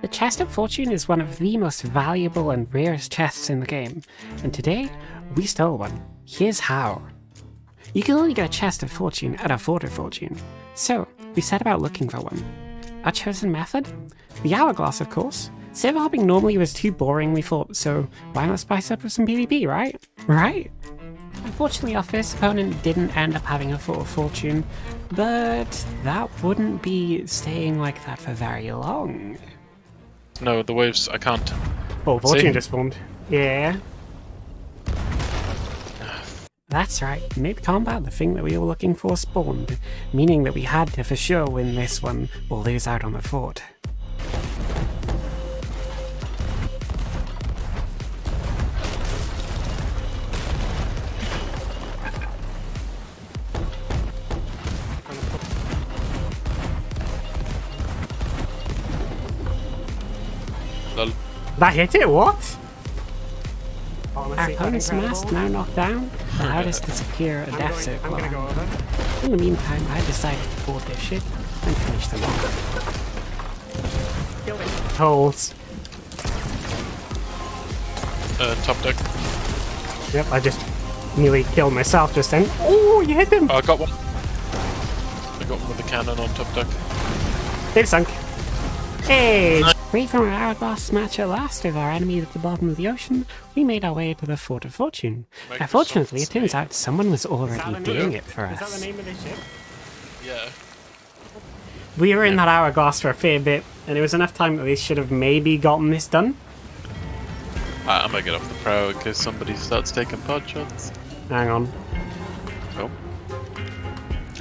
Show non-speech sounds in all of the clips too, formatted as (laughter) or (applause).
The Chest of Fortune is one of the most valuable and rarest chests in the game, and today we stole one. Here's how. You can only get a Chest of Fortune at a Fort of Fortune, so we set about looking for one. Our chosen method? The Hourglass, of course. Server hopping normally was too boring, we thought, so why not spice up with some PvP, right? Right? Unfortunately, our first opponent didn't end up having a Fort of Fortune, but that wouldn't be staying like that for very long. No, the waves, I can't. Oh, Fortune just formed. Yeah. That's right, mid-combat the thing that we were looking for spawned, meaning that we had to for sure win this one or lose out on the fort. That hit it, what? Oh, Our I opponent's grab the mast ball. now knocked down, allowed us to secure a I'm death circle. I'm gonna go over. In the meantime, I decided to board this ship and finish them off. Kill. Holes. Uh, top deck. Yep, I just nearly killed myself just then. Oh, you hit him! Oh, I got one. I got one with the cannon on top deck. They've sunk. Hey! Free from our hourglass match at last with our enemy at the bottom of the ocean, we made our way to the Fort of Fortune. Microsoft Unfortunately, it turns out someone was already doing it for Is that the us. name of this ship? Yeah. We were in that hourglass for a fair bit, and it was enough time that we should have maybe gotten this done. Ah, I might get off the prow in case somebody starts taking pod shots. Hang on. Oh.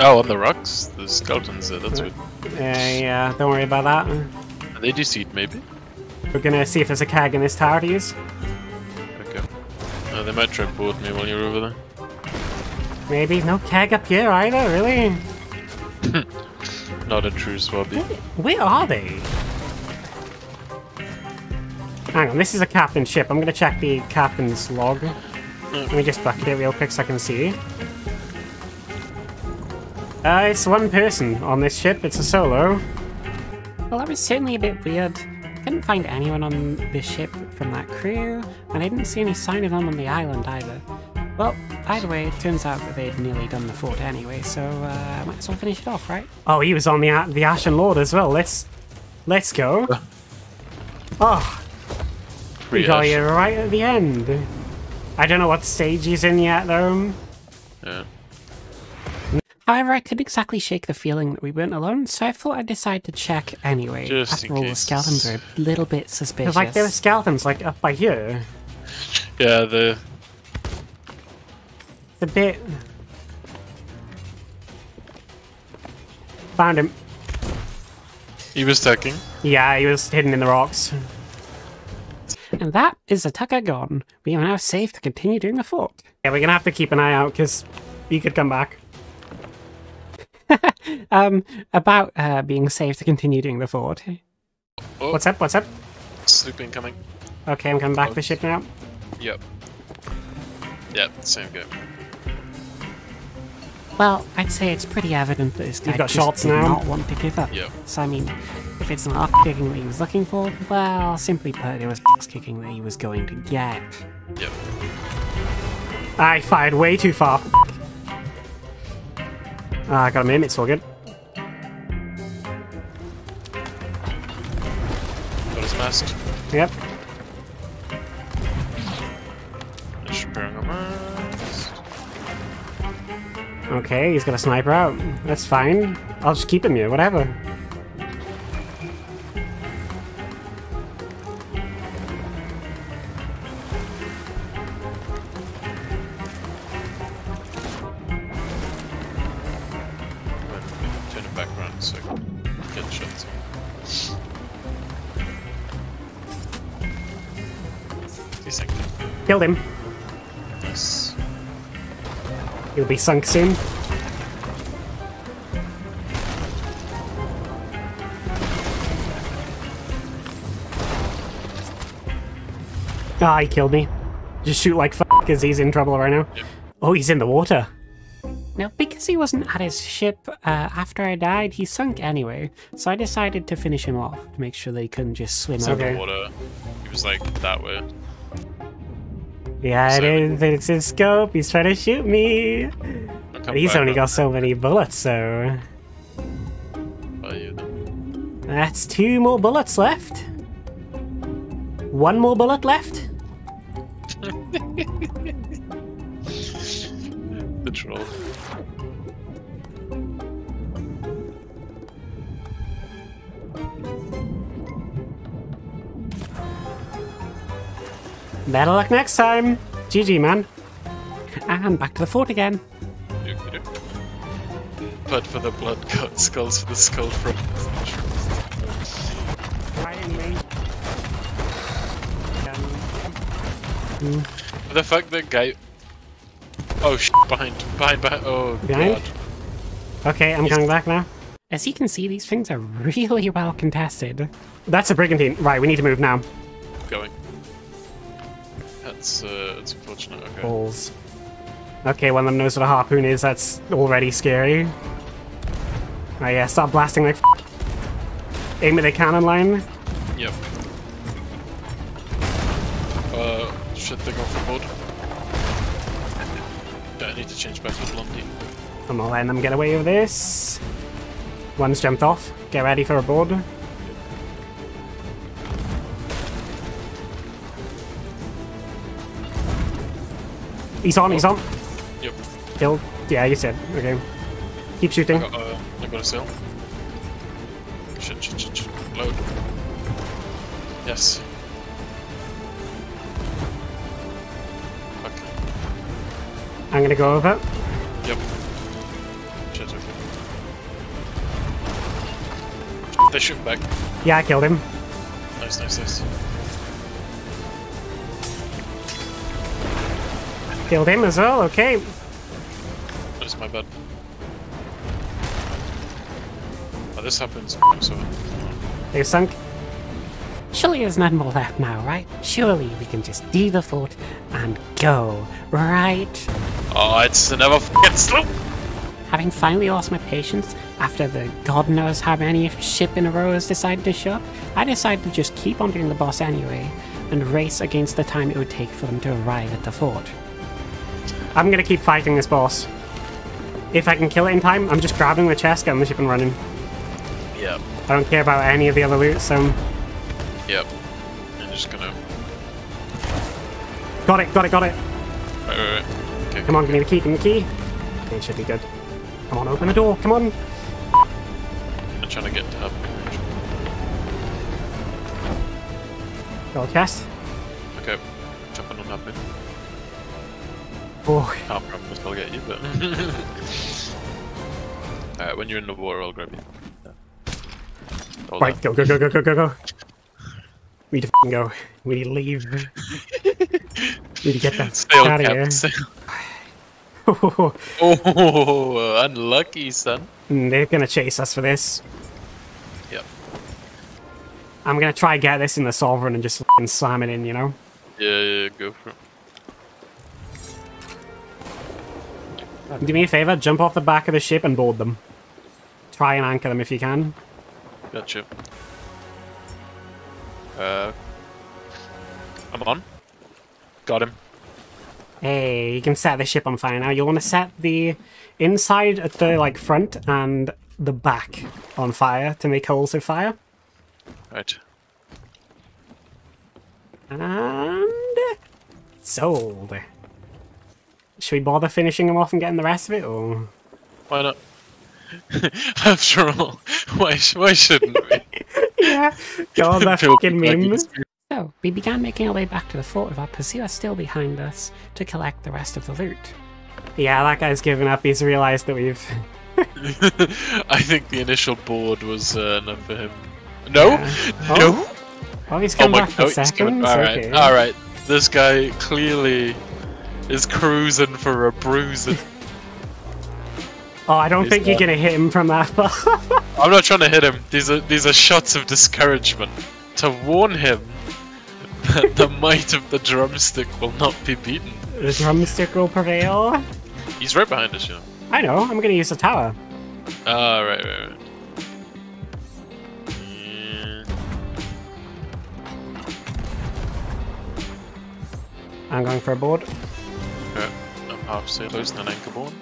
Oh, on the rocks? The skeletons there, that's Uh, good. Uh, yeah, don't worry about that. Are they deceived, maybe? We're gonna see if there's a keg in this tower to use. Okay. Oh, they might try me while you're over there. Maybe. No keg up here either, really? (laughs) Not a true swabby. Where are they? Hang on, this is a captain ship. I'm gonna check the captain's log. Let me just bucket it real quick so I can see. Uh, it's one person on this ship. It's a solo. Well, that was certainly a bit weird. Couldn't find anyone on the ship from that crew, and I didn't see any sign of them on the island either. Well, either way, it turns out that they'd nearly done the fort anyway, so uh, might as well finish it off, right? Oh, he was on the the Ashen Lord as well. Let's let's go. Oh, we Free got you right at the end. I don't know what stage he's in yet, though. Yeah. However, I couldn't exactly shake the feeling that we weren't alone, so I thought I'd decide to check anyway. Just After in all, the skeletons are a little bit suspicious. Like there were skeletons like up by here. Yeah, the It's a bit. Found him. he was tucking. Yeah, he was hidden in the rocks. And that is the Tucker gone. We are now safe to continue doing the fort. Yeah, we're gonna have to keep an eye out because he could come back. Um, about uh, being safe to continue doing the forward. Oh, What's up? What's up? Sleeping coming. Okay, I'm coming back to the ship now. Yep. Yep, same game. Well, I'd say it's pretty evident that this guy You've got just shots did now? not want to give up. Yep. So I mean, if it's not kicking that he was looking for, well, simply put, it was kicking that he was going to get. Yep. I fired way too far. Ah, I got him in, it's all good. His mask. Yep. Just repairing a mask. Okay, he's got a sniper out. That's fine. I'll just keep him here, whatever. Killed him. Nice. He'll be sunk soon. Ah, he killed me. Just shoot like fuck because he's in trouble right now. Yep. Oh, he's in the water. Now, because he wasn't at his ship uh, after I died, he sunk anyway, so I decided to finish him off to make sure that he couldn't just swim It's over. in the water. He was like that way. Yeah, it So- is. It's his scope. He's trying to shoot me. But he's only got so many bullets, so then. that's two more bullets left. One more bullet left. (laughs) The troll. Better luck next time. GG, man. And back to the fort again. Dookey doo. But for the blood cut skulls for the skull from the fact that guy. Oh sh! Behind, behind, behind. Oh Behind? god. Okay, I'm coming back now. As you can see, these things are (laughs) really well contested. That's a brigantine. Right, we need to move now. Going. That's uh, that's unfortunate. Okay. Balls. Okay, one of them knows what a harpoon is. That's already scary. Oh yeah, start blasting like f- Aim at the cannon line. Yep. Uh, should they go for board? I need to change back to Blondie. I'm not letting them get away with this. One's jumped off. Get ready for a board. He's on, he's on. Yep. Killed. Yeah, you said. Okay. Keep shooting. Got, uh, I got a sail. Shit, shit, shit, shit. Load. Yes. Fuck. I'm gonna go over. Yep. Shit, okay. They shoot back. Yeah, I killed him. Nice, nice, nice. Killed him as well. Okay. That's my bad. Oh, this happens, so... They sunk. Surely there's none more left now, right? Surely we can just do the fort and go, right? Oh, it's another fucking sloop! Having finally lost my patience after the god knows how many ship in a row has decided to show up, I decided to just keep on doing the boss anyway and race against the time it would take for them to arrive at the fort. I'm gonna keep fighting this boss. If I can kill it in time, I'm just grabbing the chest, getting the ship and running. Yep. I don't care about any of the other loot, so... Yep. I'm just gonna... Got it, got it, got it. Right, right, right. Okay, Come on, give me the key, give me the key. It should be good. Come on, open the door, come on. I'm trying to get to up. Got a chest. Okay. Jumping on that bit. Oh, promise I'll get you, but... (laughs) Alright, when you're in the water, I'll grab you. Yeah. Right, go, go, go, go, go, go, go. We need to f***ing go. We need to leave. (laughs) we need to get the Sail, out of here. sail. (laughs) Oh, unlucky, son. They're gonna chase us for this. Yep. I'm gonna try get this in the sovereign and just f***ing slam it in, you know? Yeah, yeah, go for it. Do me a favor, jump off the back of the ship and board them. Try and anchor them if you can. Gotcha. Uh, I'm on. Got him. Hey, you can set the ship on fire now. You'll want to set the inside at the like front and the back on fire to make holes of fire. Right. And sold. Should we bother finishing him off and getting the rest of it, or Why not? (laughs) After all, why sh- why shouldn't we? (laughs) yeah? God, that Build fucking like meme. So, we began making our way back to the fort with our pursuer still behind us to collect the rest of the loot. Yeah, that guy's given up. He's realised that we've. (laughs) I think the initial board was uh, enough for him. No, Yeah. no. Oh, he's Oh come my back for he's seconds. All right, okay. all right. This guy clearly is cruising for a bruising. (laughs) Oh, I don't He's think you're gonna hit him from that far. (laughs) I'm not trying to hit him. These are these are shots of discouragement to warn him (laughs) that the might of the drumstick will not be beaten. the drumstick will prevail. He's right behind us, you know. I know, I'm gonna use the tower. Ah, right, right, right. Yeah. I'm going for a board. Half sailors and an anchor born.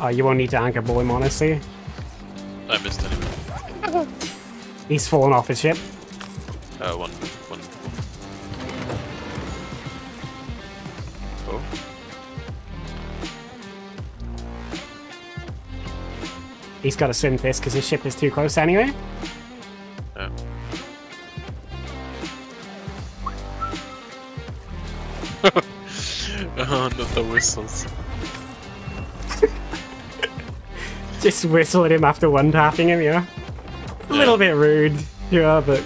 Oh, you won't need to anchor board him, honestly. I missed anyway. He's fallen off his ship. Uh, one, one. Oh. He's got to swim this because his ship is too close anyway. Whistles. (laughs) Just whistle at him after one tapping him, yeah. A little bit rude, yeah, but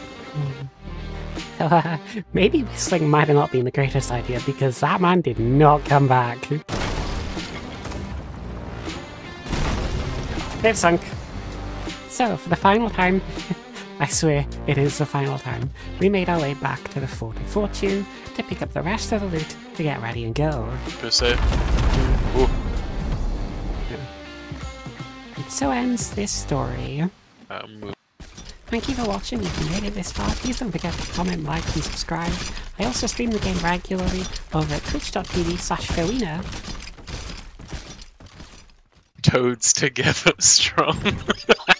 (laughs) maybe whistling might have not been the greatest idea because that man did not come back. They've sunk. So, for the final time, I swear it is the final time, we made our way back to the Fort of Fortune to pick up the rest of the loot to get ready and go. Per se. Ooh. And so ends this story. Um, Thank you for watching. If you made it this far, please don't forget to comment, like, and subscribe. I also stream the game regularly over at twitch.tv slash Ferwyna. toads together (laughs) strong. (laughs)